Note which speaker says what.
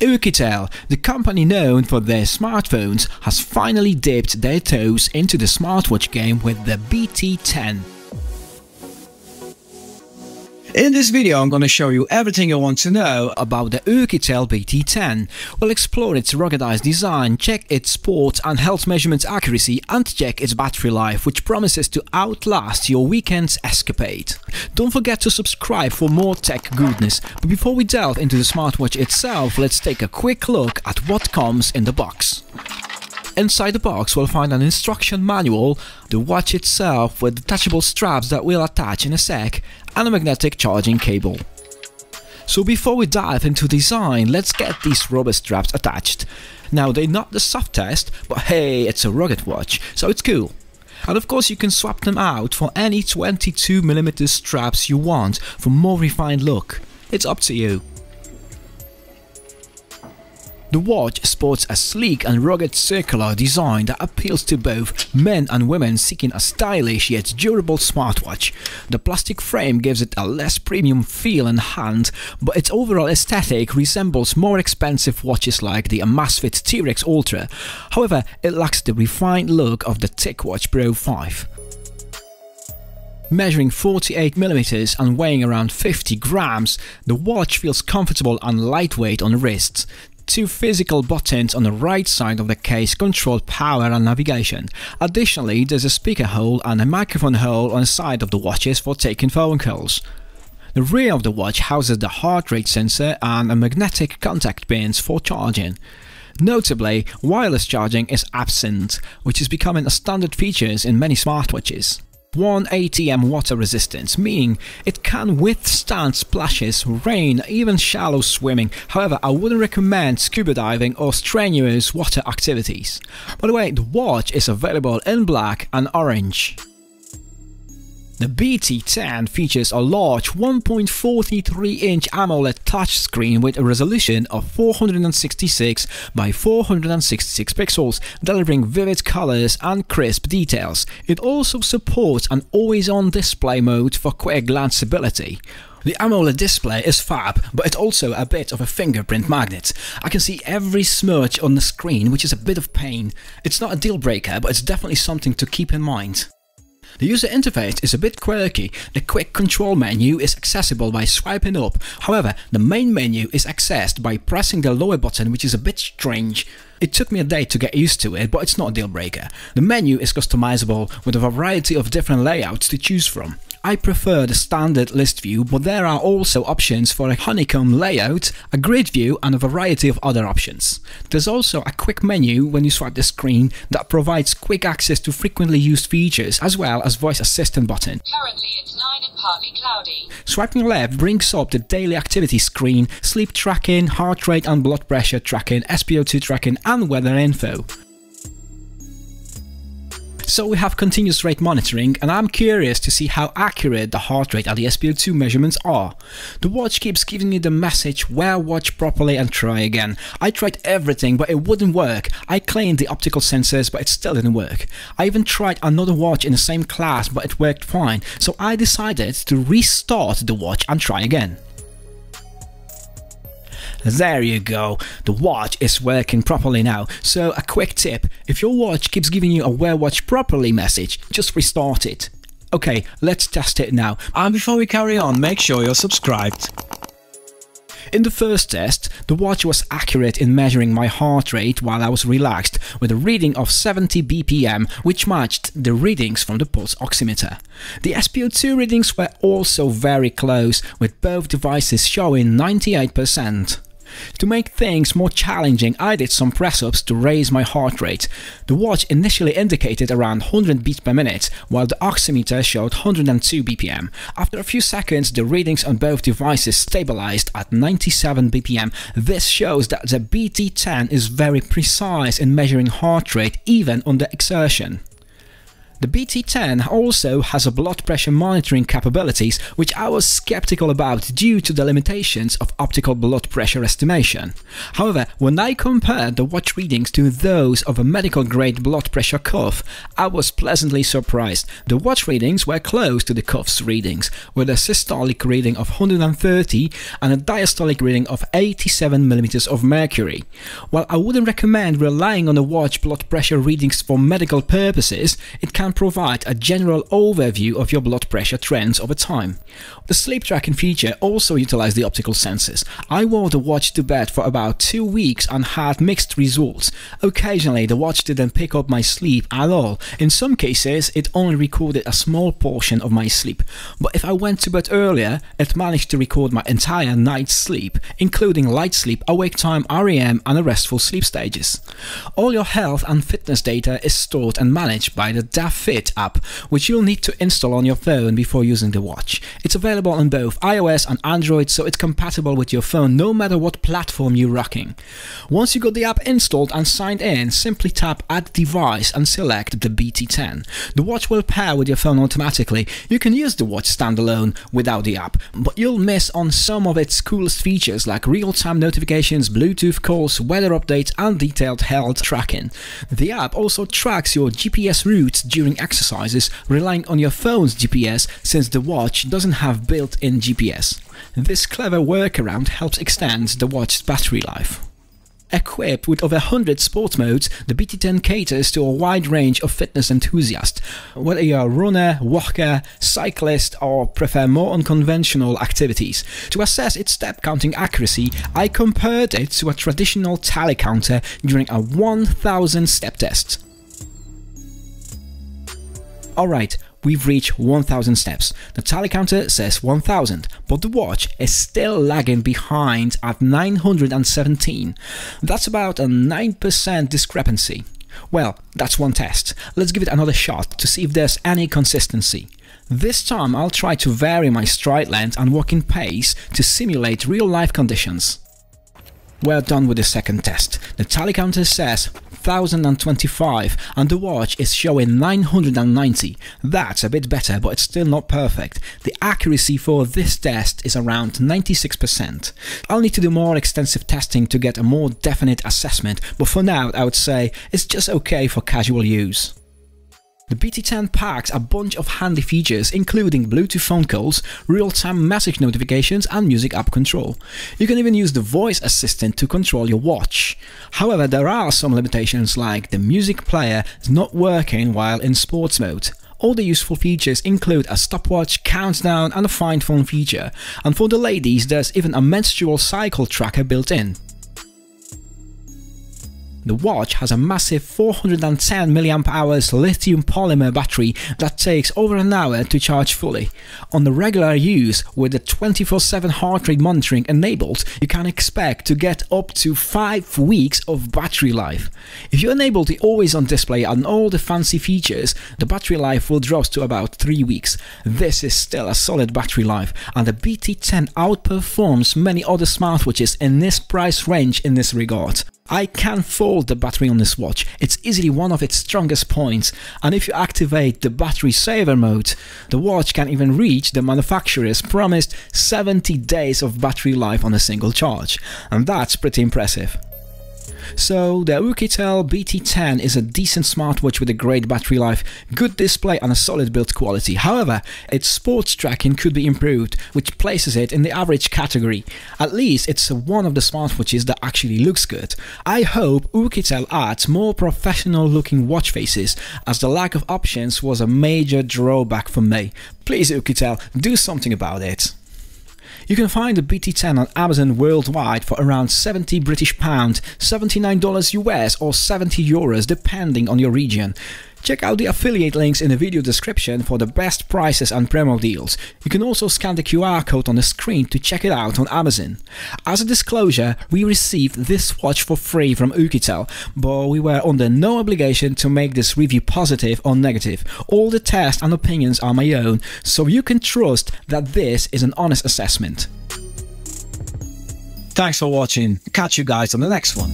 Speaker 1: Oukitel, the company known for their smartphones, has finally dipped their toes into the smartwatch game with the BT10. In this video I'm gonna show you everything you want to know about the Oukitel BT10. We'll explore its ruggedized design, check its sports and health measurements accuracy and check its battery life which promises to outlast your weekend's escapade. Don't forget to subscribe for more tech goodness, but before we delve into the smartwatch itself, let's take a quick look at what comes in the box. Inside the box we'll find an instruction manual, the watch itself with detachable straps that we'll attach in a sec, and a magnetic charging cable. So before we dive into design, let's get these rubber straps attached. Now they're not the softest, but hey, it's a rugged watch, so it's cool. And of course you can swap them out for any 22mm straps you want for more refined look. It's up to you. The watch sports a sleek and rugged circular design that appeals to both men and women seeking a stylish yet durable smartwatch. The plastic frame gives it a less premium feel in hand, but its overall aesthetic resembles more expensive watches like the Amazfit T-Rex Ultra. However, it lacks the refined look of the TicWatch Pro 5. Measuring 48mm and weighing around 50 grams, the watch feels comfortable and lightweight on the wrists. Two physical buttons on the right side of the case control power and navigation. Additionally, there's a speaker hole and a microphone hole on the side of the watches for taking phone calls. The rear of the watch houses the heart rate sensor and a magnetic contact pins for charging. Notably, wireless charging is absent, which is becoming a standard feature in many smartwatches. 1 ATM water resistance, meaning it can withstand splashes, rain, even shallow swimming. However, I wouldn't recommend scuba diving or strenuous water activities. By the way, the watch is available in black and orange. The BT10 features a large 1.43-inch AMOLED touchscreen with a resolution of 466 by 466 pixels, delivering vivid colors and crisp details. It also supports an always-on display mode for quick glanceability. The AMOLED display is fab, but it's also a bit of a fingerprint magnet. I can see every smudge on the screen, which is a bit of pain. It's not a deal breaker, but it's definitely something to keep in mind. The user interface is a bit quirky. The quick control menu is accessible by swiping up. However, the main menu is accessed by pressing the lower button which is a bit strange. It took me a day to get used to it, but it's not a deal breaker. The menu is customizable with a variety of different layouts to choose from. I prefer the standard list view, but there are also options for a honeycomb layout, a grid view and a variety of other options. There's also a quick menu when you swipe the screen that provides quick access to frequently used features as well as voice assistant button.
Speaker 2: Currently it's 9 and partly cloudy.
Speaker 1: Swiping left brings up the daily activity screen, sleep tracking, heart rate and blood pressure tracking, SpO2 tracking and weather info. So we have continuous rate monitoring and I'm curious to see how accurate the heart rate and the SpO2 measurements are. The watch keeps giving me the message wear watch properly and try again. I tried everything but it wouldn't work. I cleaned the optical sensors but it still didn't work. I even tried another watch in the same class but it worked fine. So I decided to restart the watch and try again. There you go, the watch is working properly now. So a quick tip, if your watch keeps giving you a wear watch properly message, just restart it. Okay, let's test it now. And before we carry on, make sure you're subscribed. In the first test, the watch was accurate in measuring my heart rate while I was relaxed, with a reading of 70 BPM, which matched the readings from the pulse oximeter. The SpO2 readings were also very close, with both devices showing 98%. To make things more challenging, I did some press-ups to raise my heart rate. The watch initially indicated around 100 beats per minute, while the oximeter showed 102 BPM. After a few seconds, the readings on both devices stabilized at 97 BPM. This shows that the BT10 is very precise in measuring heart rate even under exertion. The BT10 also has a blood pressure monitoring capabilities which I was skeptical about due to the limitations of optical blood pressure estimation. However, when I compared the watch readings to those of a medical grade blood pressure cuff, I was pleasantly surprised. The watch readings were close to the cuff's readings, with a systolic reading of 130 and a diastolic reading of 87 mm of mercury. While I wouldn't recommend relying on the watch blood pressure readings for medical purposes, it can provide a general overview of your blood pressure trends over time. The sleep tracking feature also utilized the optical senses. I wore the watch to bed for about two weeks and had mixed results. Occasionally, the watch didn't pick up my sleep at all. In some cases, it only recorded a small portion of my sleep. But if I went to bed earlier, it managed to record my entire night's sleep, including light sleep, awake time, REM, and the restful sleep stages. All your health and fitness data is stored and managed by the DAFit app, which you'll need to install on your phone before using the watch. It's available on both iOS and Android, so it's compatible with your phone no matter what platform you're rocking. Once you got the app installed and signed in, simply tap Add Device and select the BT10. The watch will pair with your phone automatically. You can use the watch standalone without the app, but you'll miss on some of its coolest features like real-time notifications, Bluetooth calls, weather updates, and detailed health tracking. The app also tracks your GPS routes during exercises, relying on your phone's GPS since the watch doesn't have built-in GPS. This clever workaround helps extend the watch's battery life. Equipped with over 100 sport modes, the BT10 caters to a wide range of fitness enthusiasts. Whether you're a runner, walker, cyclist, or prefer more unconventional activities. To assess its step counting accuracy, I compared it to a traditional tally counter during a 1000 step test. Alright, we've reached 1000 steps. The tally counter says 1000, but the watch is still lagging behind at 917. That's about a 9% discrepancy. Well, that's one test. Let's give it another shot to see if there's any consistency. This time I'll try to vary my stride length and walking pace to simulate real life conditions. We're done with the second test. The tally counter says 1025 and the watch is showing 990. That's a bit better but it's still not perfect. The accuracy for this test is around 96%. I'll need to do more extensive testing to get a more definite assessment but for now I would say it's just okay for casual use. The BT10 packs a bunch of handy features including Bluetooth phone calls, real-time message notifications and music app control. You can even use the voice assistant to control your watch. However, there are some limitations like the music player is not working while in sports mode. All the useful features include a stopwatch, countdown and a find phone feature. And for the ladies, there's even a menstrual cycle tracker built in. The watch has a massive 410 mAh lithium polymer battery that takes over an hour to charge fully. On the regular use, with the 24-7 heart rate monitoring enabled, you can expect to get up to 5 weeks of battery life. If you enable the always-on display and all the fancy features, the battery life will drop to about 3 weeks. This is still a solid battery life, and the BT10 outperforms many other smartwatches in this price range in this regard. I can fold the battery on this watch, it's easily one of its strongest points, and if you activate the battery saver mode, the watch can even reach the manufacturer's promised 70 days of battery life on a single charge, and that's pretty impressive. So the Oukitel BT10 is a decent smartwatch with a great battery life, good display and a solid build quality. However, its sports tracking could be improved, which places it in the average category. At least it's one of the smartwatches that actually looks good. I hope Oukitel adds more professional looking watch faces, as the lack of options was a major drawback for me. Please Oukitel, do something about it. You can find the BT10 on Amazon worldwide for around 70 British pounds, $79 US or 70 euros depending on your region. Check out the affiliate links in the video description for the best prices and promo deals. You can also scan the QR code on the screen to check it out on Amazon. As a disclosure, we received this watch for free from Oukitel, but we were under no obligation to make this review positive or negative. All the tests and opinions are my own, so you can trust that this is an honest assessment. Thanks for watching. Catch you guys on the next one.